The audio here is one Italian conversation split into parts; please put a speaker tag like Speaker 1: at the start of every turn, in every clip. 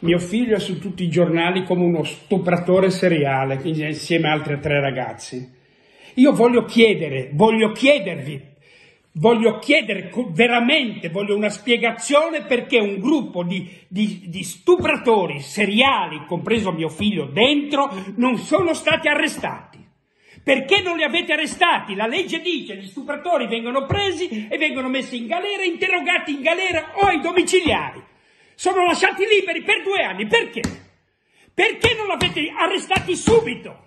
Speaker 1: Mio figlio è su tutti i giornali come uno stupratore seriale, insieme a altre tre ragazzi. Io voglio chiedere, voglio chiedervi, voglio chiedere veramente, voglio una spiegazione perché un gruppo di, di, di stupratori seriali, compreso mio figlio dentro, non sono stati arrestati. Perché non li avete arrestati? La legge dice che gli stupratori vengono presi e vengono messi in galera, interrogati in galera o ai domiciliari. Sono lasciati liberi per due anni. Perché? Perché non l'avete arrestati subito?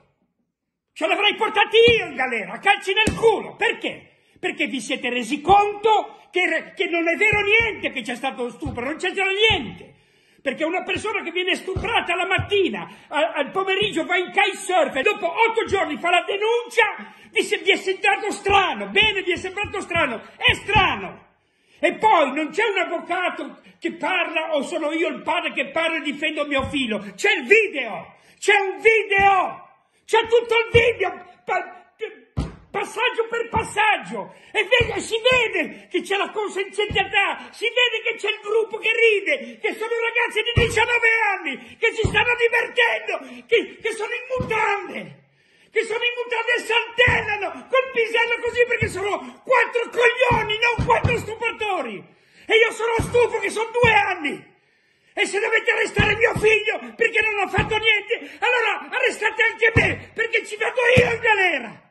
Speaker 1: Ce l'avrei portati io in galera, calci nel culo. Perché? Perché vi siete resi conto che, che non è vero niente che c'è stato stupro, non c'è niente. Perché una persona che viene stuprata la mattina, al pomeriggio va in kitesurf e dopo otto giorni fa la denuncia, vi, vi è sembrato strano. Bene, vi è sembrato strano. È strano. E poi non c'è un avvocato che parla o sono io il padre che parla e difendo mio figlio. C'è il video. C'è un video. C'è tutto il video. Pa- passaggio per passaggio e vede, si vede che c'è la consenzialità, si vede che c'è il gruppo che ride, che sono ragazzi di 19 anni, che si stanno divertendo, che, che sono in mutande, che sono in mutande e saltellano col pisello così perché sono quattro coglioni, non quattro stupratori. E io sono stufo che sono due anni. E se dovete arrestare mio figlio perché non ha fatto niente, allora arrestate anche me perché ci vado io in galera.